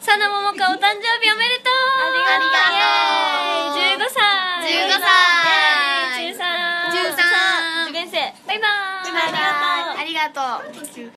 さ野桃香お誕生日おめでとう。ありがとう。15歳。15歳。十三。十三。受験生。バイババイバイ。ありがとう。